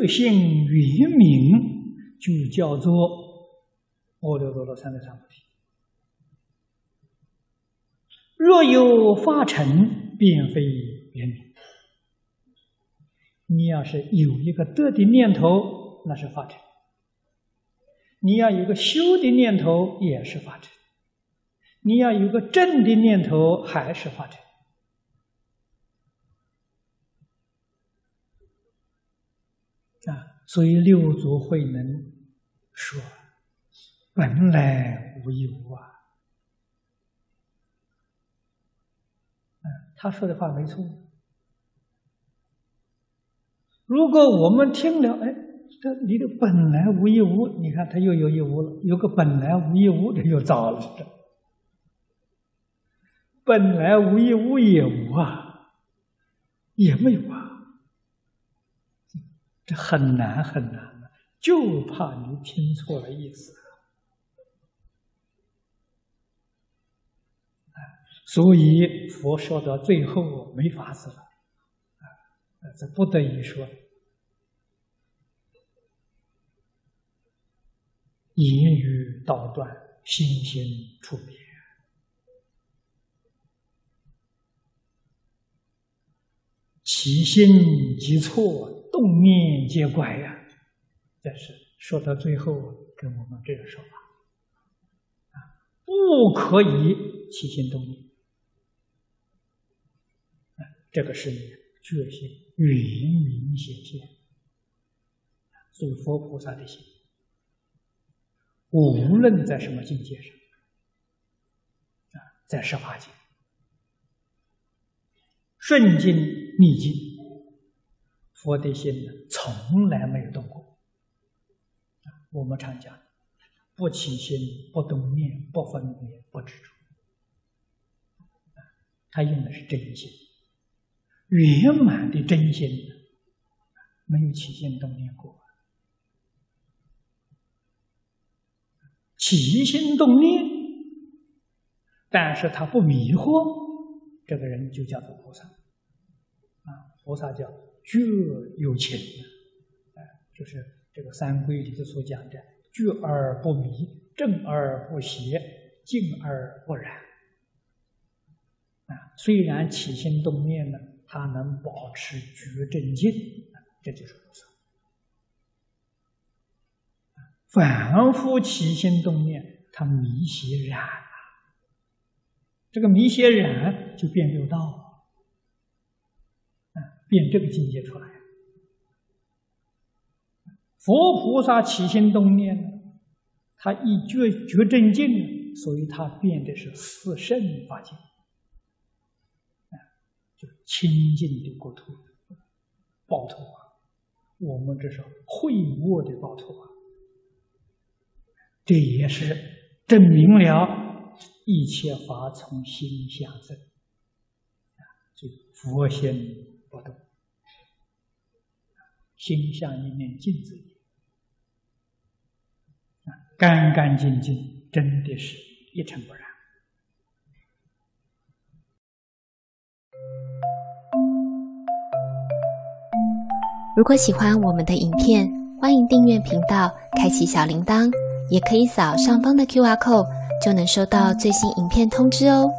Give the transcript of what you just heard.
觉性圆明，就叫做阿耨多罗三藐三菩提。若有发尘，便非圆明。你要是有一个得的念头，那是发尘；你要有个修的念头，也是发尘；你要有个正的念头，还是发尘。啊，所以六祖慧能说：“本来无一物啊。”他说的话没错。如果我们听了，哎，这你的本来无一物，你看他又有一物了，有个本来无一物的又糟了。这本来无一物也无啊，也没有啊。这很难很难就怕你听错了意思。所以佛说到最后没法子了，啊，这不得已说，言语道断，心心处别，起心即错。动念皆怪呀，但是说到最后跟我们这个说法。啊，不可以起心动念。啊，这个是你决心圆明显现，所以佛菩萨的心，无论在什么境界上啊，在十法界，顺境逆境。佛的心呢，从来没有动过。我们常讲，不起心，不动念，不分别，不执着。他用的是真心，圆满的真心，没有起心动念过。起心动念，但是他不迷惑，这个人就叫做菩萨。啊，菩萨叫。觉有情，哎，就是这个三规里头所讲的“觉而不迷，正而不邪，静而不染”。啊，虽然起心动念呢，他能保持觉正静，这就是菩萨。反复起心动念，他迷邪染，这个迷邪染就变六道。啊变这个境界出来，佛菩萨起心动念，他一觉觉正境，所以他变的是四圣法界，啊，就清净的国土、宝土啊。我们这是会握的宝土啊，这也是证明了一切法从心想生，啊，就佛心。不动，心像一面镜子，啊，干干净净，真的是一尘不染。如果喜欢我们的影片，欢迎订阅频道，开启小铃铛，也可以扫上方的 Q R code，就能收到最新影片通知哦。